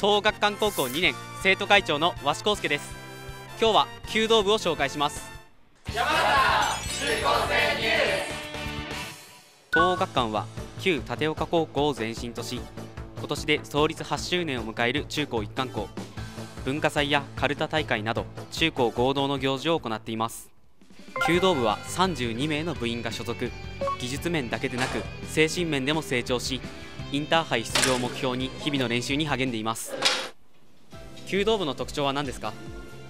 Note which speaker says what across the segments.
Speaker 1: 東学館高校2年生徒会長の和志康介です。今日は弓道部を紹介します。山形中高生ニュース。東学館は旧立岡高校を前身とし今年で創立8周年を迎える中高一貫校。文化祭やカルタ大会など中高合同の行事を行っています。弓道部は32名の部員が所属。技術面だけでなく精神面でも成長しインターハイ出場を目標に日々の練習に励んでいます。弓道部の特徴は何ですか？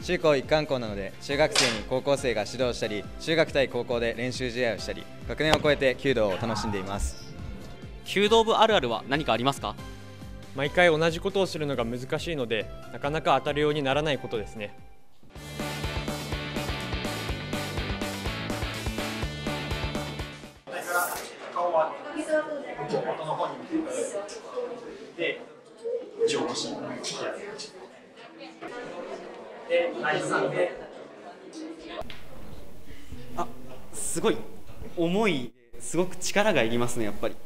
Speaker 2: 中高一貫校なので中学生に高校生が指導したり中学対高校で練習試合をしたり学年を超えて弓道を楽しんでいます。
Speaker 1: 弓道部あるあるは何かありますか？
Speaker 3: 毎回同じことをするのが難しいのでなかなか当たるようにならないことですね
Speaker 4: 元の方に向けてで上司で第3で
Speaker 1: あすごい。重い。すごく力がいりますねやっぱり。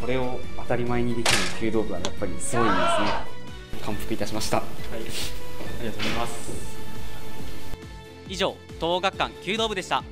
Speaker 1: これを当たり前にできる弓道部はやっぱりすごいんですね。感服いたしました。はい。ありがとうございます。以上東学館弓道部でした。